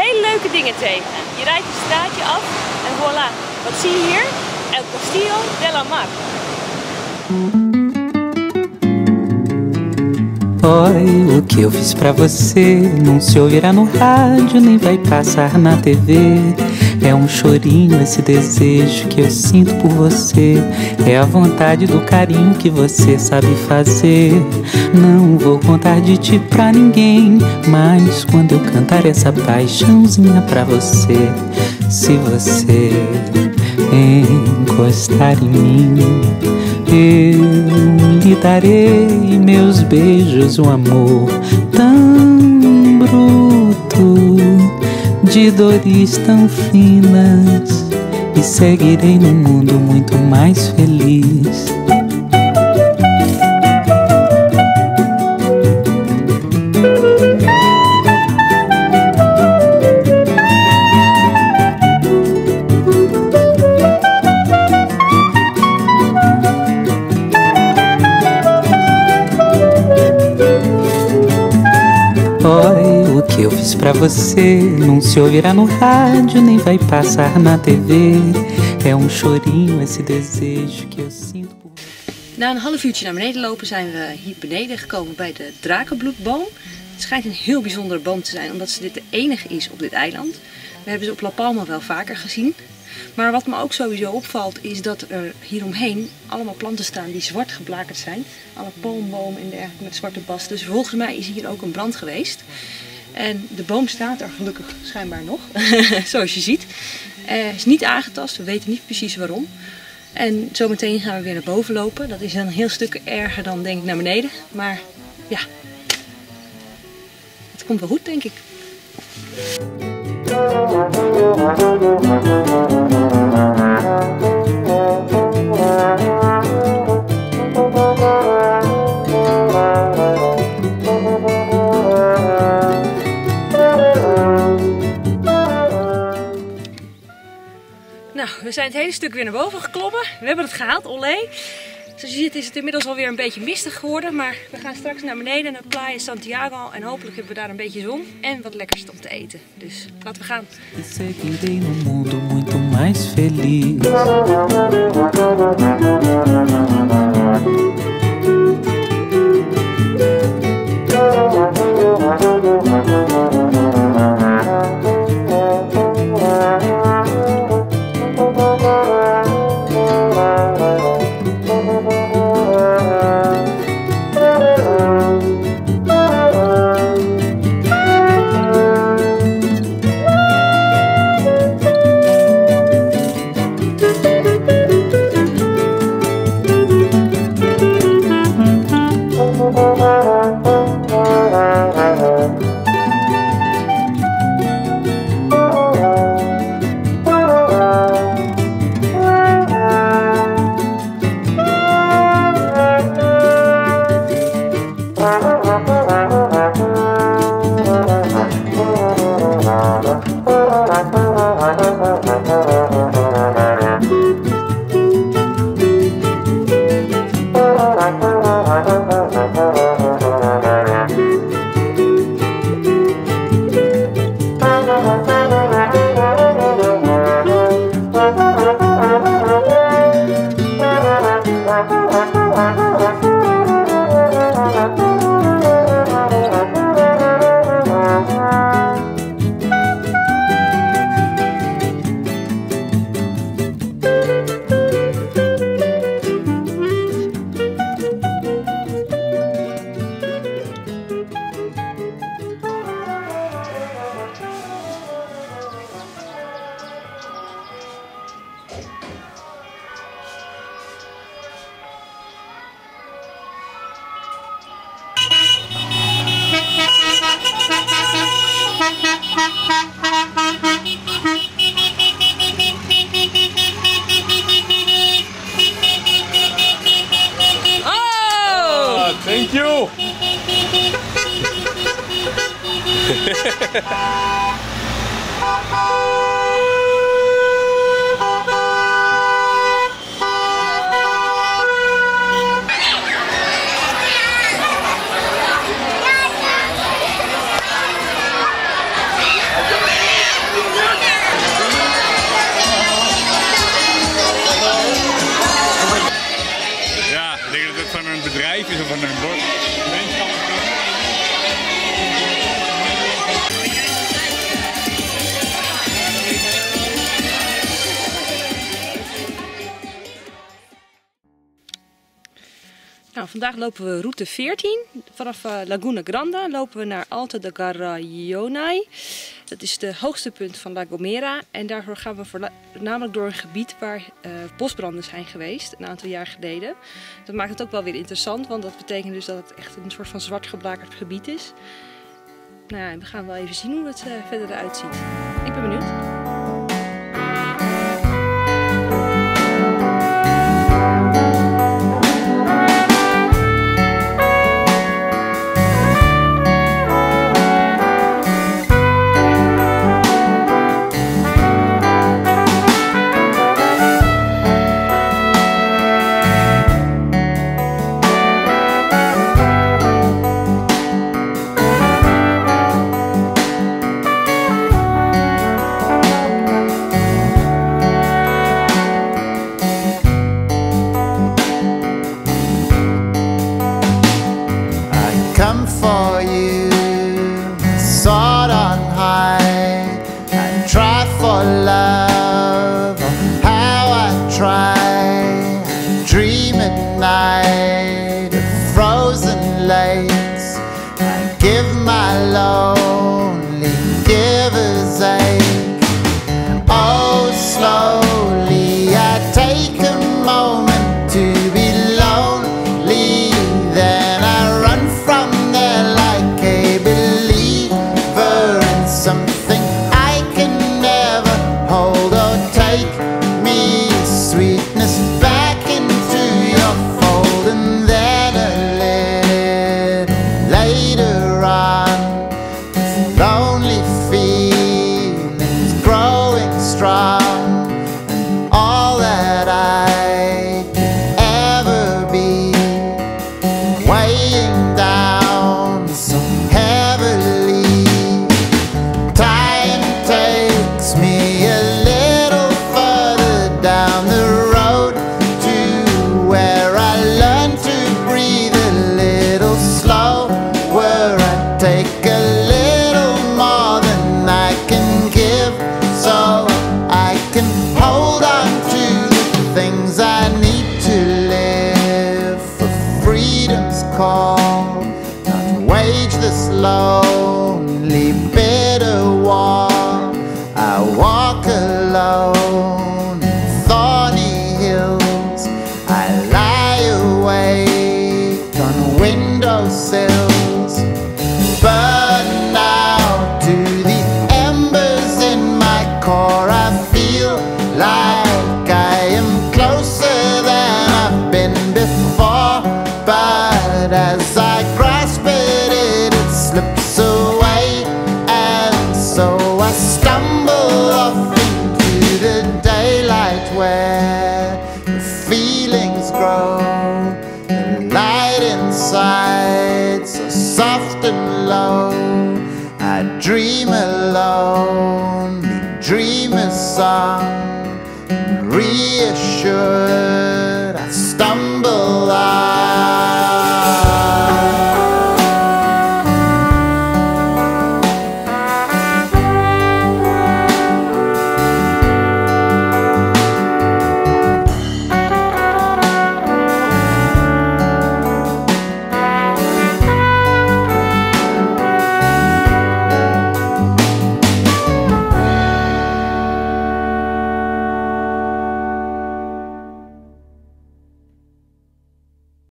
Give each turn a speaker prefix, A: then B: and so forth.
A: hele leuke dingen tegen. Je rijdt een straatje af en voilà. Wat zie je hier? El Castillo de la Mar.
B: O que eu fiz pra você não se ouvirá no rádio, nem vai passar na TV. É um chorinho esse desejo que eu sinto por você. É a vontade do carinho que você sabe fazer. Não vou contar de ti pra ninguém, mas quando eu cantar essa paixãozinha pra você, se você encostar em mim, eu lhe darei meus beijos, um amor tão bruto, de dores tão finas, e seguirei num mundo muito mais feliz. Pra você não se ouvirá no rádio, nem vai passar na TV. É um chorinho esse desejo que eu sinto por
A: Na een half uurtje naar beneden lopen zijn we hier beneden gekomen bij de drakenbloedboom. Het schijnt een heel bijzondere boom te zijn omdat ze dit de enige is op dit eiland. We hebben ze op La Palma wel vaker gezien. Maar wat me ook sowieso opvalt is dat er hieromheen allemaal planten staan die zwart geblakerd zijn. Alle palmbomen en dergelijke met zwarte bast. Dus volgens mij is hier ook een brand geweest. En de boom staat er gelukkig schijnbaar nog, zoals je ziet. Hij is niet aangetast, we weten niet precies waarom. En zometeen gaan we weer naar boven lopen. Dat is een heel stuk erger dan denk ik naar beneden. Maar ja, het komt wel goed denk ik. Zijn het hele stuk weer naar boven geklommen. We hebben het gehaald, olé. Zoals je ziet is het inmiddels alweer een beetje mistig geworden. Maar we gaan straks naar beneden naar Playa Santiago. En hopelijk hebben we daar een beetje zon en wat lekkers om te eten. Dus laten we gaan.
C: ハハハハ!
A: Nou, vandaag lopen we route 14. Vanaf uh, Laguna Grande lopen we naar Alto de Garayonai. Dat is de hoogste punt van La Gomera. En daarvoor gaan we namelijk door een gebied waar uh, bosbranden zijn geweest, een aantal jaar geleden. Dat maakt het ook wel weer interessant, want dat betekent dus dat het echt een soort van zwart geblakerd gebied is. Nou we gaan wel even zien hoe het uh, verder eruit ziet. Ik ben benieuwd.
D: 可 but as I grasp it, it, it slips away, and so I stumble off into the daylight where the feelings grow, the light inside so soft and low. I dream alone, dream a song, reassured.